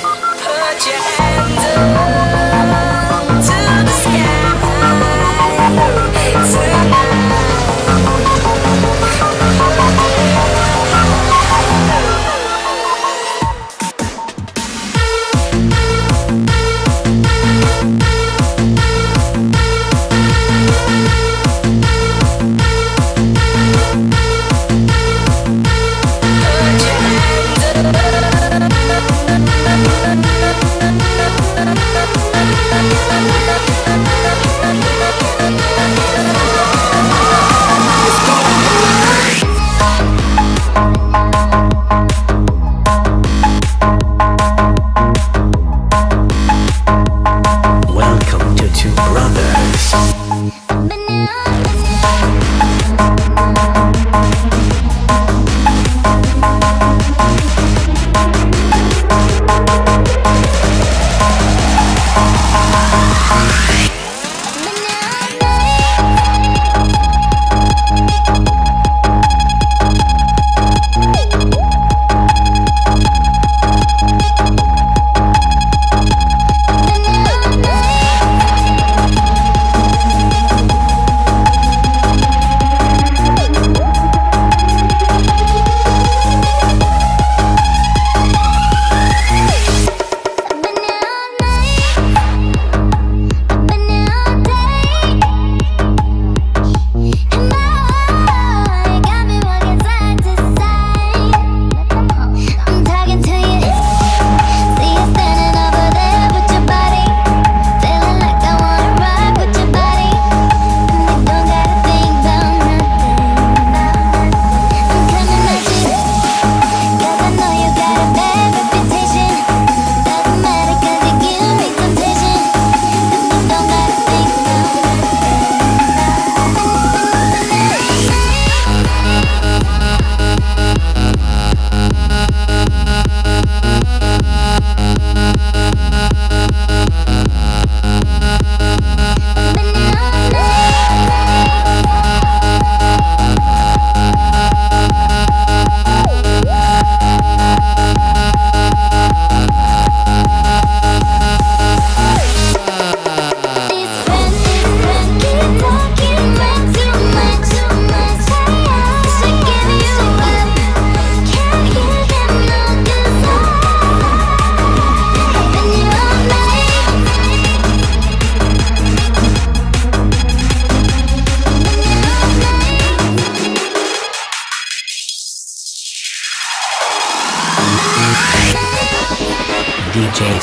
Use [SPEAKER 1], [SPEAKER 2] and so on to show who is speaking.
[SPEAKER 1] Put your hands
[SPEAKER 2] Smith.